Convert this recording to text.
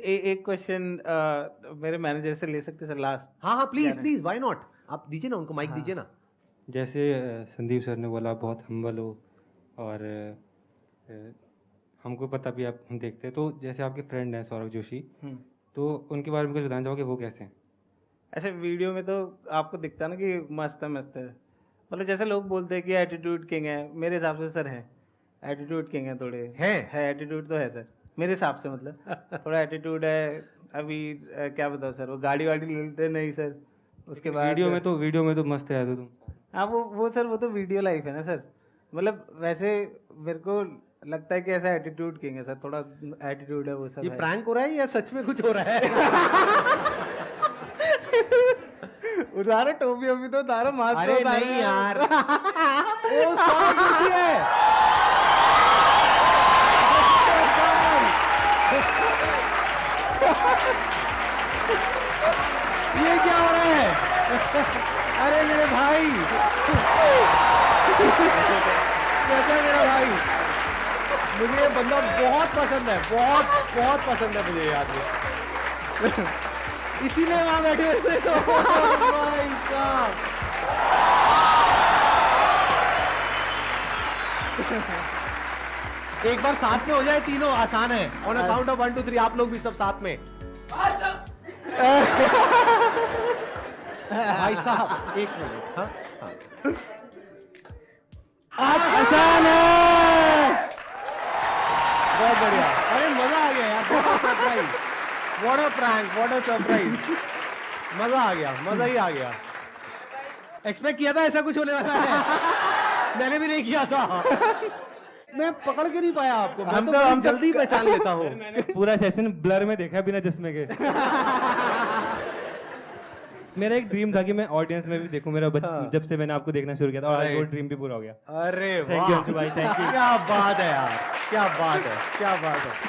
ए, एक क्वेश्चन मेरे मैनेजर से ले सकते सर लास्ट हाँ हाँ प्लीज़ प्लीज़ व्हाई नॉट आप दीजिए ना उनको माइक दीजिए ना। जैसे संदीप सर ने बोला बहुत हम्बल हो और हमको पता भी आप हम देखते हैं। तो जैसे आपके फ्रेंड हैं सौरभ जोशी तो उनके बारे में कुछ बताना चाहोगे वो कैसे हैं? ऐसे वीडियो में तो आपको दिखता ना कि मस्त है मस्त है। मतलब जैसे लोग बोलते हैं कि एटीट्यूड किंग है मेरे हिसाब से सर है। एटीट्यूड किंग है थोड़े। है? है एटीट्यूड तो है सर मेरे हिसाब से मतलब। थोड़ा एटीट्यूड है अभी अ, क्या बताओ सर वो गाड़ी वाड़ी लेते नहीं सर। उसके बाद वीडियो में तो वीडियो में तो मस्त है तो तुम। हाँ वो वो सर वो तो वीडियो लाइफ है ना सर। मतलब वैसे मेरे को लगता है कि ऐसा एटीट्यूड किंग है सर थोड़ा एटीट्यूड है वो सब ये प्रैंक हो रहा है या सच में कुछ हो रहा है? उतारो टोपी अभी तो उतारो मास्क तो अरे नहीं यार। ओ है ये क्या हो रहा है? अरे मेरे भाई। कैसा है मेरा भाई? मुझे ये बंदा बहुत पसंद है बहुत बहुत पसंद है मुझे ये आदमी इसीलिए वहाँ बैठे हुए थे। तो भाई साहब। एक बार साथ में हो जाए तीनों आसान है। On a count of one two three आप लोग भी सब साथ में। भाई साहब एक मिनट हाँ आसान है। बहुत बढ़िया। अरे मज़ा आ गया यार बहुत surprise what a prank what a surprise मज़ा आ गया मज़ा ही आ गया। एक्सपेक्ट किया था ऐसा कुछ होने वाला है? मैंने भी नहीं किया था। मैं पकड़ के नहीं पाया आपको? मैं हम तो तो- हम तो- जल्दी पहचान लेता हूँ। पूरा सेशन ब्लर में देखा बिना चश्मे के। मेरा एक ड्रीम था कि मैं ऑडियंस में भी देखूँ मेरा हाँ। जब से मैंने आपको देखना शुरू किया था और आज वो ड्रीम भी पूरा हो गया। अरे थैंक यू अंशु भाई, थैंक यू क्या बात है यार क्या बात है क्या बात है।